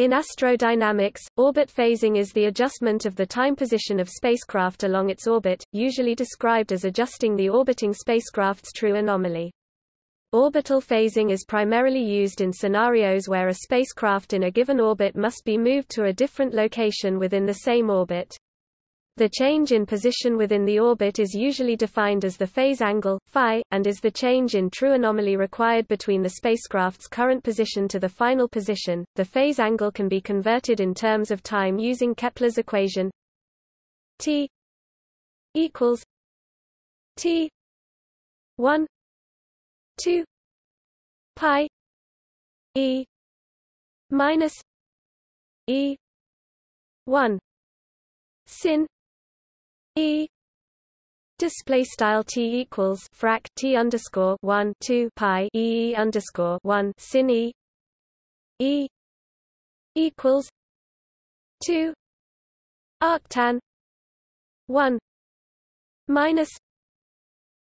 In astrodynamics, orbit phasing is the adjustment of the time position of spacecraft along its orbit, usually described as adjusting the orbiting spacecraft's true anomaly. Orbital phasing is primarily used in scenarios where a spacecraft in a given orbit must be moved to a different location within the same orbit. The change in position within the orbit is usually defined as the phase angle, phi, and is the change in true anomaly required between the spacecraft's current position to the final position. The phase angle can be converted in terms of time using Kepler's equation t equals t 1 2 pi e minus e 1 sin E. Display style T equals frac T underscore 1 2 pi E underscore 1 sin E. E equals 2 arctan 1 minus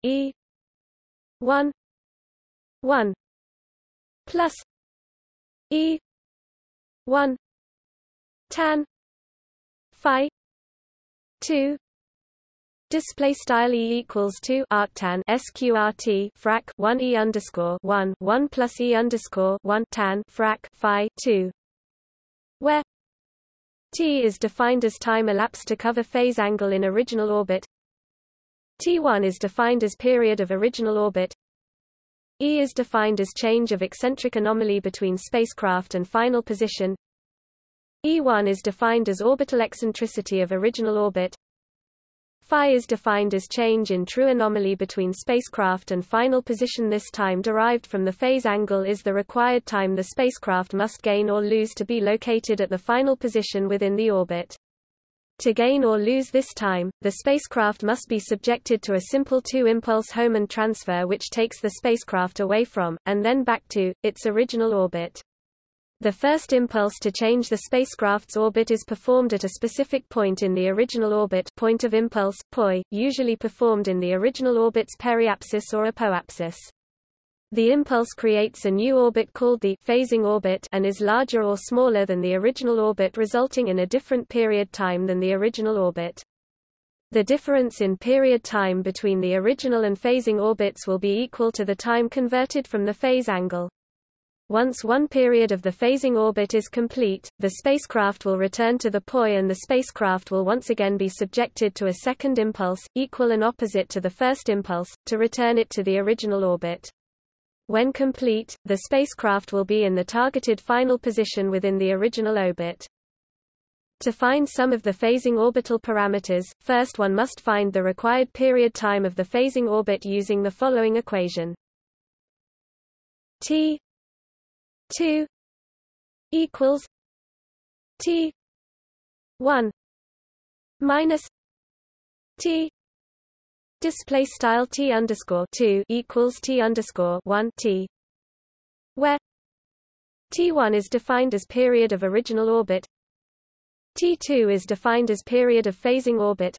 E 1 1 plus E 1 tan phi 2 Display style e equals two arctan sqrt frac one e underscore one one plus e underscore one tan frac phi two, where t is defined as time elapsed to cover phase angle in original orbit. T1 is defined as period of original orbit. E is defined as change of eccentric anomaly between spacecraft and final position. E1 is defined as orbital eccentricity of original orbit. Phi is defined as change in true anomaly between spacecraft and final position this time derived from the phase angle is the required time the spacecraft must gain or lose to be located at the final position within the orbit. To gain or lose this time, the spacecraft must be subjected to a simple two-impulse Hohmann transfer which takes the spacecraft away from, and then back to, its original orbit. The first impulse to change the spacecraft's orbit is performed at a specific point in the original orbit point of impulse, POI, usually performed in the original orbit's periapsis or apoapsis. The impulse creates a new orbit called the phasing orbit and is larger or smaller than the original orbit resulting in a different period time than the original orbit. The difference in period time between the original and phasing orbits will be equal to the time converted from the phase angle. Once one period of the phasing orbit is complete, the spacecraft will return to the POI and the spacecraft will once again be subjected to a second impulse, equal and opposite to the first impulse, to return it to the original orbit. When complete, the spacecraft will be in the targeted final position within the original orbit. To find some of the phasing orbital parameters, first one must find the required period time of the phasing orbit using the following equation. T 2 equals T 1 minus T display style T underscore 2 equals T underscore 1 T where T1 is defined as period of original orbit. T2 is defined as period of phasing orbit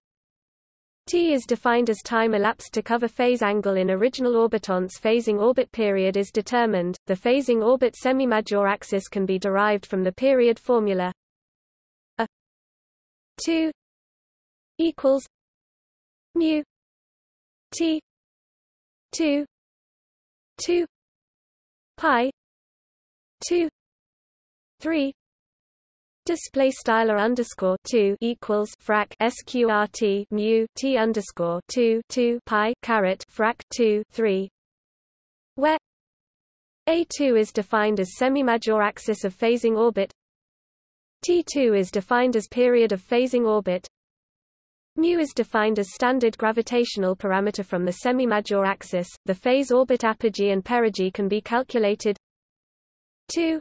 T is defined as time elapsed to cover phase angle in original orbitons phasing orbit period is determined. The phasing orbit semi-major axis can be derived from the period formula a 2 equals mu T 2 2 pi 2 3 display style underscore two equals frac sqrt mu t underscore two two pi caret frac two three, where a2 is defined as semi-major axis of phasing orbit. T2 is defined as period of phasing orbit. Mu is defined as standard gravitational parameter from the semi-major axis. The phase orbit apogee and perigee can be calculated. 2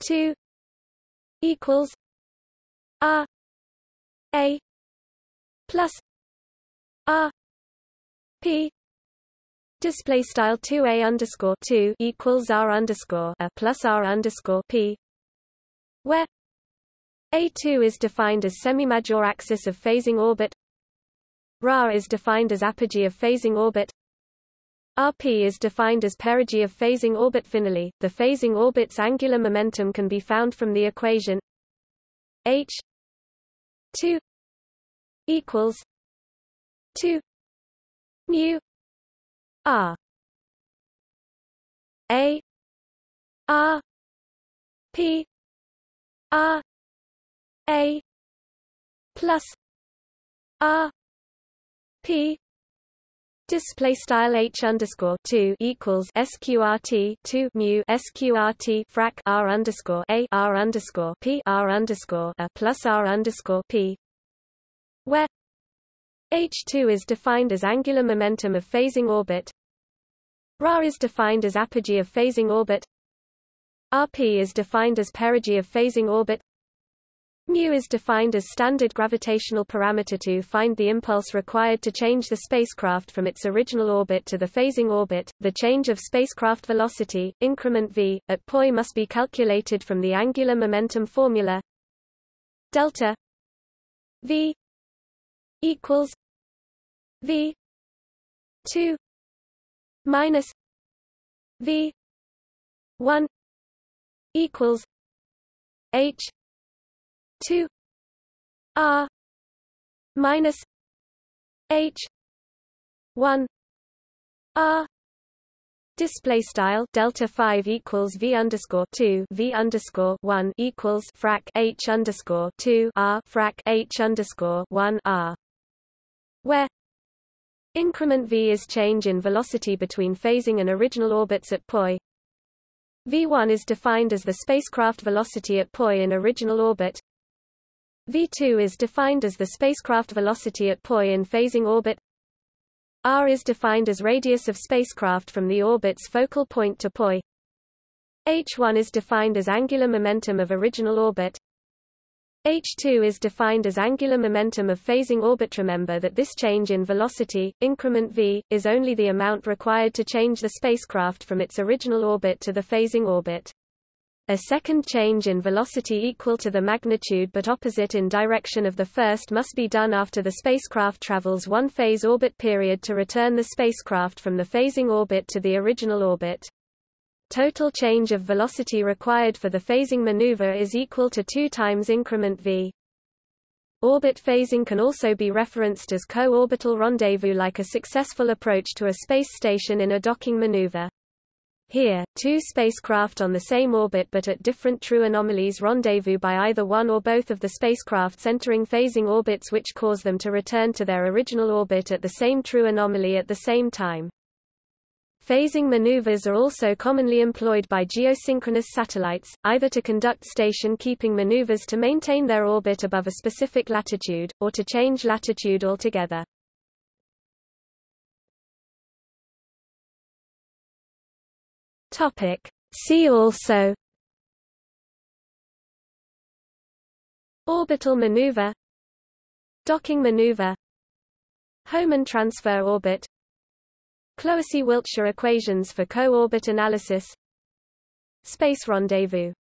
2 equals R A plus R P. Display style 2a underscore 2 equals r underscore a plus r underscore p where a2 is defined as semi-major axis of phasing orbit. Ra is defined as apogee of phasing orbit RP is defined as perigee of phasing orbit finally. The phasing orbit's angular momentum can be found from the equation H 2 equals 2 mu R A R P R A plus R P Display style h underscore two equals sqrt two mu sqrt frac r underscore a r underscore p r underscore a plus r underscore p, where h two is defined as angular momentum of phasing orbit. Ra is defined as apogee of phasing orbit. Rp is defined as perigee of phasing orbit. Mu is defined as standard gravitational parameter to find the impulse required to change the spacecraft from its original orbit to the phasing orbit. The change of spacecraft velocity, increment v, at poi must be calculated from the angular momentum formula delta v equals v 2 minus v 1 equals h 2 r minus h 1 r Display style delta five equals v underscore two v underscore one equals frac h underscore two r frac h underscore one r, where increment v is change in velocity between phasing and original orbits at poi. v1 is defined as the spacecraft velocity at poi in original orbit, V2 is defined as the spacecraft velocity at poi in phasing orbit. R is defined as radius of spacecraft from the orbit's focal point to poi. H1 is defined as angular momentum of original orbit. H2 is defined as angular momentum of phasing orbit. Remember that this change in velocity, increment v, is only the amount required to change the spacecraft from its original orbit to the phasing orbit. A second change in velocity equal to the magnitude but opposite in direction of the first must be done after the spacecraft travels one phase orbit period to return the spacecraft from the phasing orbit to the original orbit. Total change of velocity required for the phasing maneuver is equal to 2 times increment v. Orbit phasing can also be referenced as co-orbital rendezvous like a successful approach to a space station in a docking maneuver. Here, two spacecraft on the same orbit but at different true anomalies rendezvous by either one or both of the spacecrafts entering phasing orbits which cause them to return to their original orbit at the same true anomaly at the same time. Phasing maneuvers are also commonly employed by geosynchronous satellites, either to conduct station-keeping maneuvers to maintain their orbit above a specific latitude, or to change latitude altogether. Topic. See also. Orbital maneuver. Docking maneuver. Hohmann transfer orbit. Clohessy-Wiltshire equations for co-orbit analysis. Space rendezvous